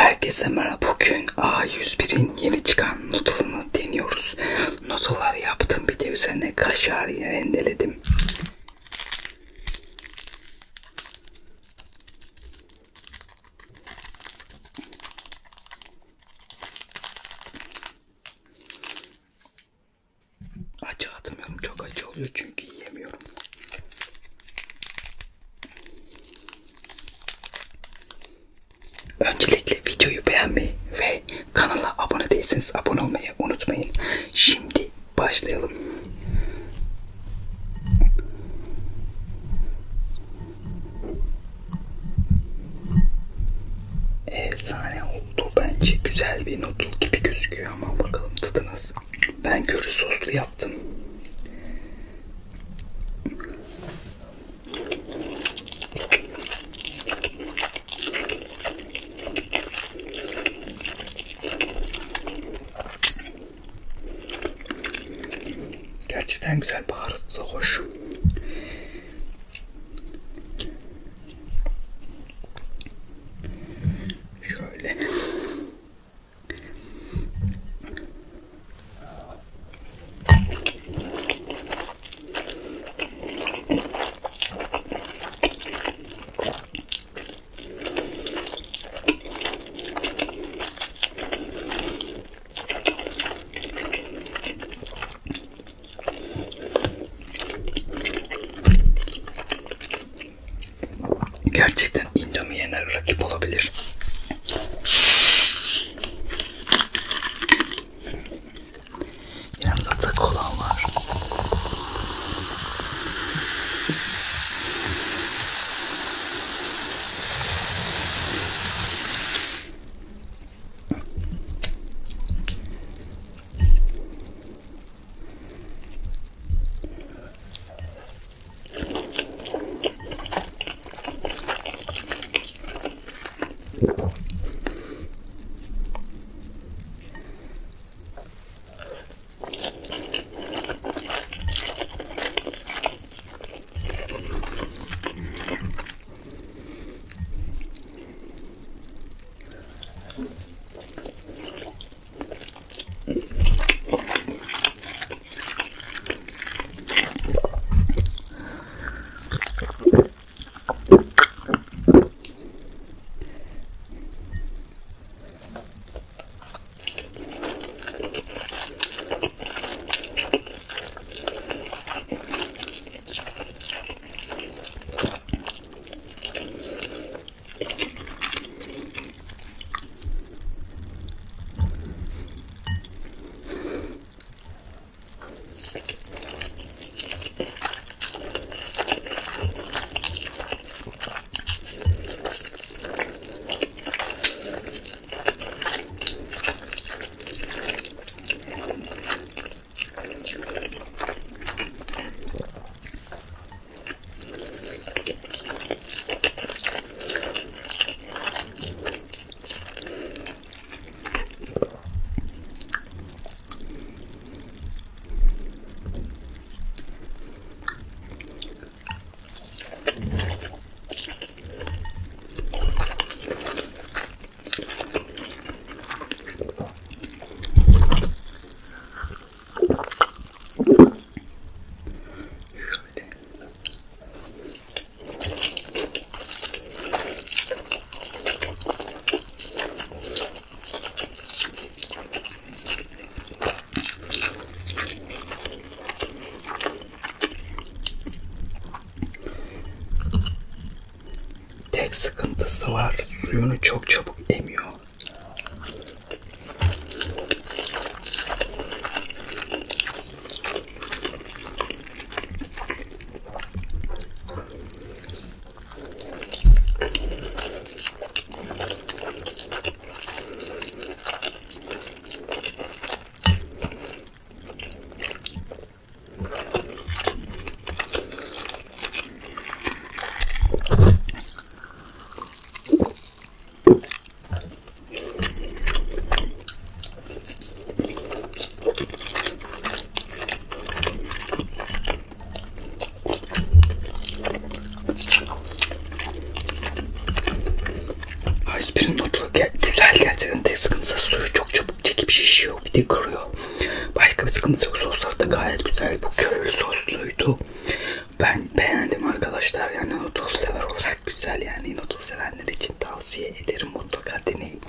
Herkese merhaba. Bugün A101'in yeni çıkan noodle'ını deniyoruz. Noodle'lar yaptım bir de üzerine kaşar rendeledim. Acı atmıyorum. Çok acı oluyor çünkü yiyemiyorum. Öncelikle beğenmeyi ve kanala abone değilseniz abone olmayı unutmayın. Şimdi başlayalım. Efsane oldu bence. Güzel bir noodle gibi gözüküyor ama bakalım tadı nasıl. Ben köri soslu yaptım. Gerçekten güzel baharatlı hoş. Gerçekten Indomie'ye rakip olabilir. Gracias. Sıkıntısı var. Suyunu çok çabuk emiyor. aspirin notu güzel gerçekten tek sıkıntısı suyu çok çabuk çekip şişiyor bir de kuruyor. Başka bir sıkıntısı yok. Sosları da gayet güzel. Bu köylü sosluydu. Ben beğendim arkadaşlar. Yani noodle sever olarak güzel yani. Noodle sevenler için tavsiye ederim. Mutlaka deneyin.